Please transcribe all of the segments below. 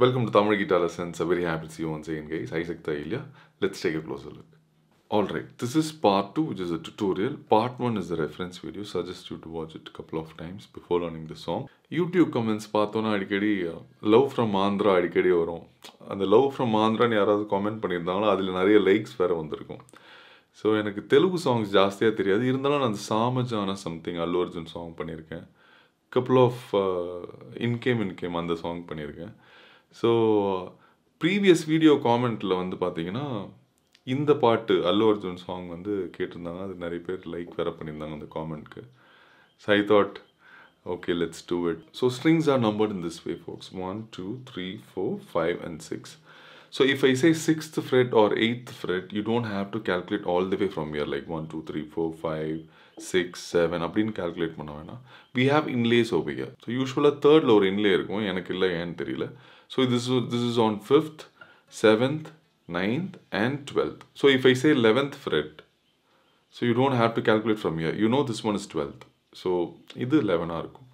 Welcome to Tamil Guitar Lessons. I'm very happy to see you once again, guys. Isaac Thailya. Let's take a closer look. Alright, this is part 2, which is a tutorial. Part 1 is the reference video. Suggest you to watch it a couple of times before learning the song. YouTube comments பார்த்தோன்னா அடிக்கடி love from Andhra அடிக்கடி வரும் அந்த love from ஆந்திரான்னு யாராவது comment பண்ணியிருந்தாங்களோ அதில் நிறைய likes வேறு வந்திருக்கும் ஸோ எனக்கு தெலுங்கு சாங்ஸ் ஜாஸ்தியாக தெரியாது இருந்தாலும் நான் அந்த சாமஜான சம்திங் அல்லு அர்ஜுன் சாங் பண்ணியிருக்கேன் கப்புள் ஆஃப் இன்கேம் இன்கேம் அந்த சாங் பண்ணியிருக்கேன் ஸோ ப்ரீவியஸ் வீடியோ காமெண்ட்டில் வந்து பார்த்தீங்கன்னா இந்த பாட்டு அல்லு அர்ஜுன் சாங் வந்து கேட்டிருந்தாங்க அது நிறைய பேர் லைக் வேற பண்ணியிருந்தாங்க அந்த காமெண்ட்க்கு so I thought okay let's do it so strings are number in this way folks one two three four five and six so if I say sixth fret or 8th fret you don't have to calculate all the way from here like one two three four five six seven அப்படின்னு calculate பண்ண வேணாம் we have inlays over so So தேர்டில் ஒரு இன்லே இருக்கும் எனக்கு இல்லை ஏன்னு தெரியல so this is, this is on 5th 7th 9th and 12th so if i say 11th fret so you don't have to calculate from here. You know this one is 12th so இது லெவனாக இருக்கும்.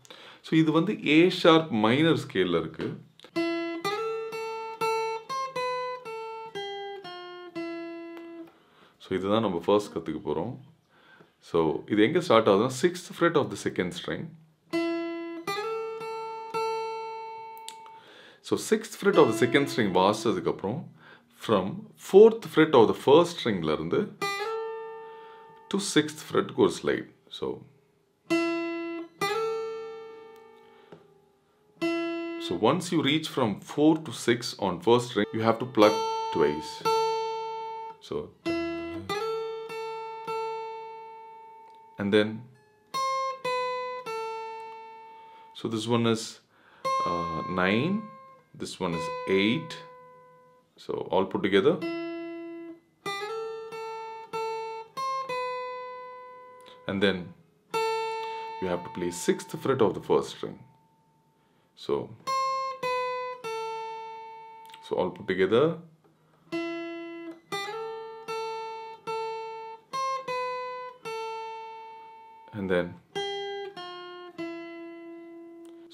So இது வந்து ஏ sharp minor ஸ்கேலில் இருக்குது so இதுதான் நம்ம first கற்றுக்க போகிறோம் ஸோ இது எங்கே ஸ்டார்ட் ஆகுதுன்னா sixth fret of the second string so sixth fret of the second string வாசிச்சதுக்கப்புறம் from fourth Fred of the first ஸ்ட்ரிங்லேருந்து to sixth ஃப்ரெட்க்கு ஒரு slide so So once you reach from 4 to 6 on first string, you have to pluck twice. So and then so this one is uh, 9, this one is 8. So all put together. And then you have to play sixth fret of the first string. So so all put together. And then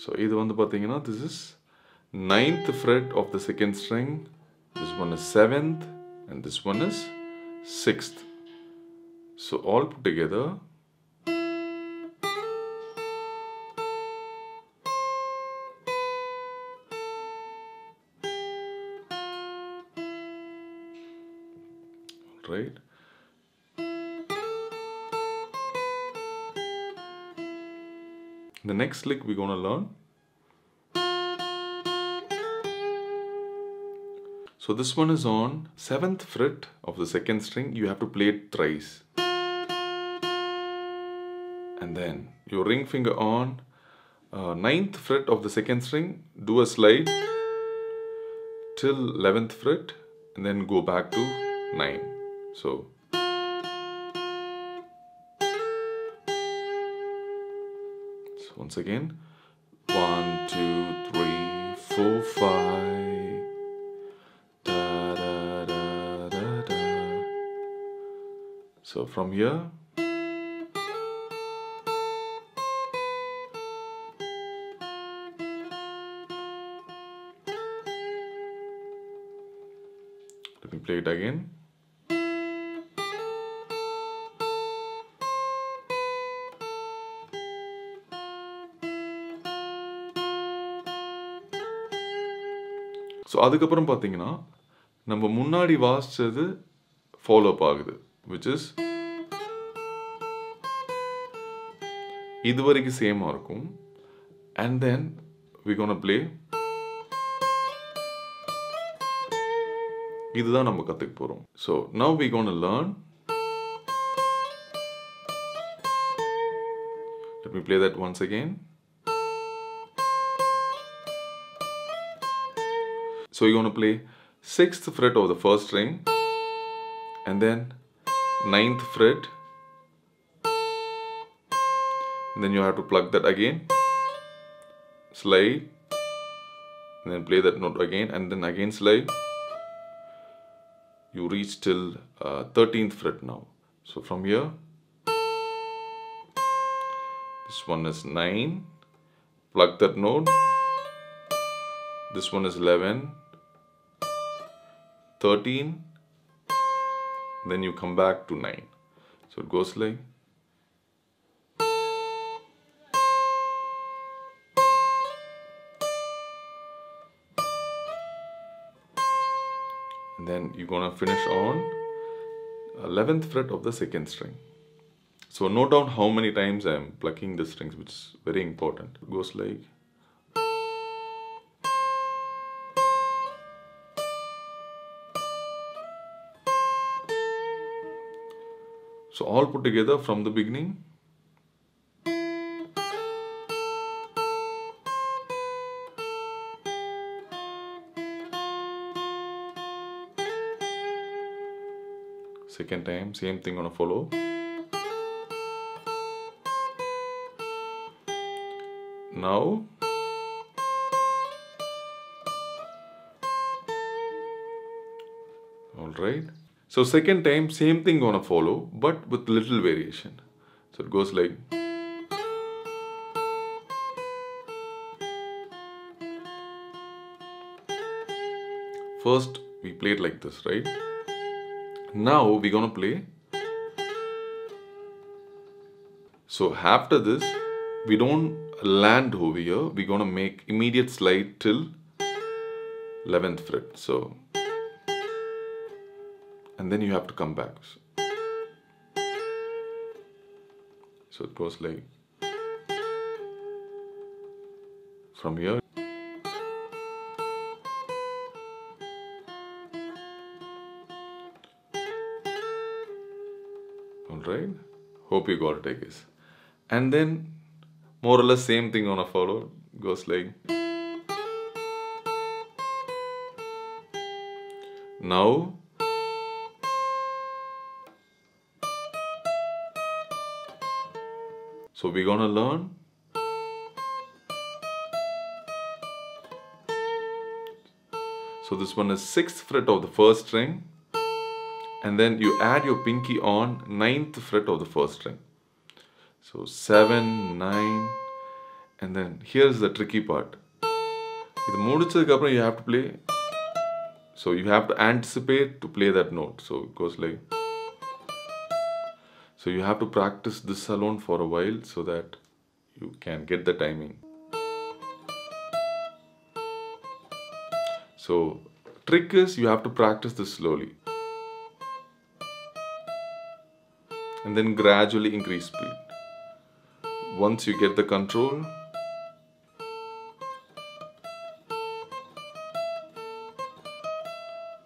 so இது வந்து பார்த்தீங்கன்னா this is ninth fret of the second string this one is seventh and this one is sixth so all put together right? The next lick we're gonna learn. So this one is on 7th fret of the second string. You have to play it thrice. And then your ring finger on uh, 9th fret of the second string. Do a slide till 11th fret and then go back to 9. So so once again one two three four five so from here let me play it again. So அதுக்கப்புறம் பார்த்தீங்கன்னா நம்ம முன்னாடி வாசித்தது follow up ஆகுது which is இது வரைக்கும் சேமாக இருக்கும் and then we gonna play இதுதான் நம்ம கற்றுக்க போகிறோம் so now we gonna learn let me play that once again So you're going to play 6th fret of the first string and then 9th fret. Then you have to plug that again, slide, and then play that note again, and then again slide. You reach till uh, 13th fret now. So from here, this one is 9, plug that note, this one is 11 13 then you come back to 9 so it goes like then you're gonna finish on 11th fret of the second string so note down how many times I'm plucking the strings which is very important it goes like So all put together from the beginning. Second time, same thing gonna follow. Now all right so second time, same thing gonna follow, but with little variation. So it goes like. First, we played like this, right? Now we're gonna play. So after this, we don't land over here. We're gonna make immediate slide till 11th fret. So and then you have to come back. So it goes like from here. I guess. And then more or less same thing on a follow goes like now So we're gonna learn So this one is 6th fret of the first string and then you add your pinky on 9th fret of the first string. So 7, 9 and then here's the tricky part. இது முடிச்சதுக்கப்புறம் you have to play so you have to anticipate to play that note. So it goes like so you have to practice this alone for a while so that you can get the timing. So trick is you have to practice this slowly. And then gradually increase speed. Once you get the control,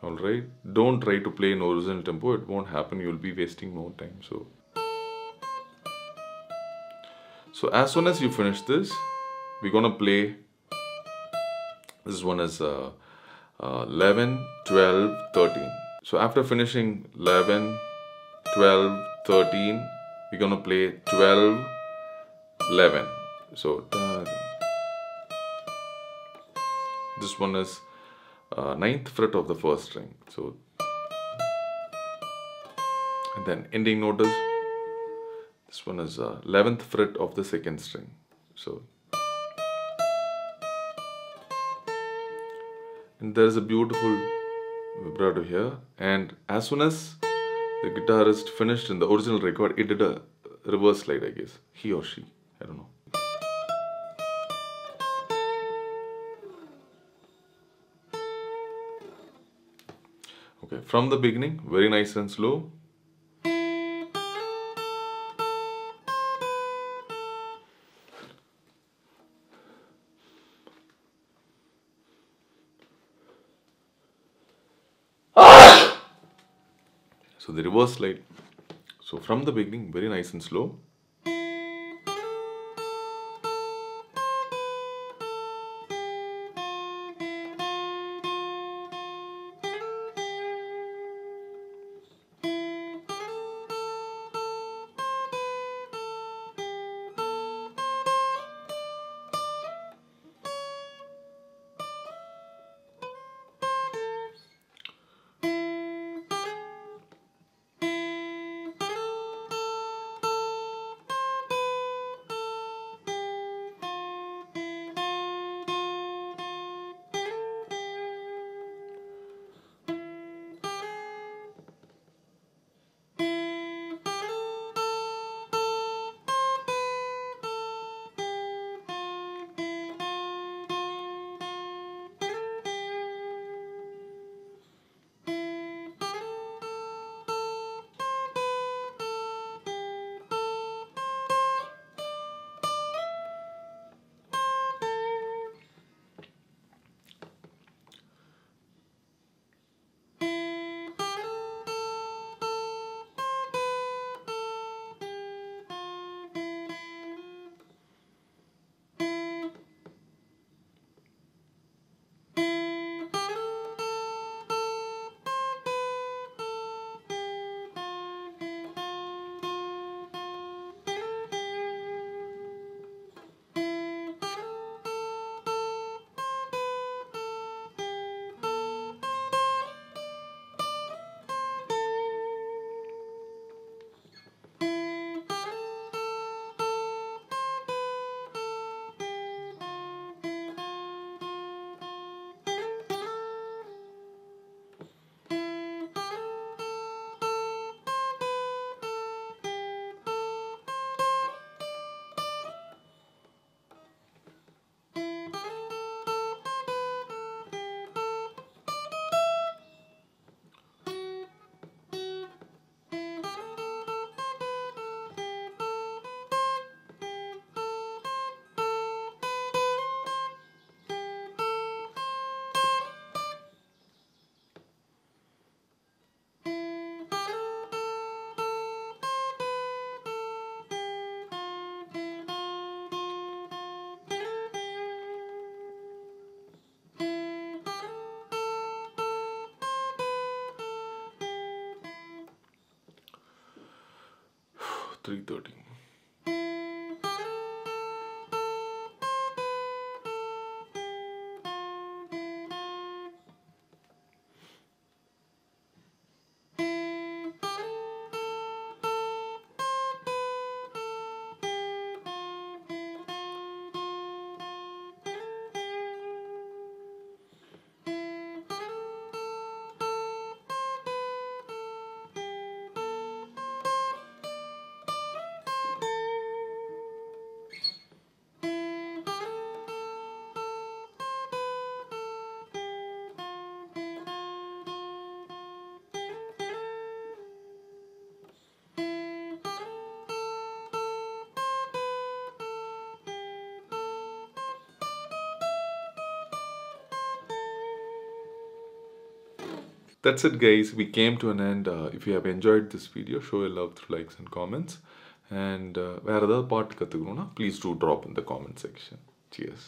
alright, don't try to play in original tempo, it won't happen, you'll be wasting more time. So so as soon as you finish this, we're gonna play. This one is uh, uh, 11, 12, 13. So after finishing 11, 12, 13, we're gonna play 12, 11. So this one is uh, ninth fret of the first string. So and then ending note is this one is uh, 11th fret of the second string. So, and there is a beautiful vibrato here. And as soon as the guitarist finished in the original record, it did a reverse slide, I guess. He or she, I don't know. Okay, from the beginning, very nice and slow. So the reverse slide. So from the beginning, very nice and slow. 3.30 That's it, guys. We came to an end. Uh, if you have enjoyed this video, show your love through likes and comments. And uh, வேறு ஏதாவது பாட்டு கற்றுக்கணுன்னா please do drop in the comment section. Cheers.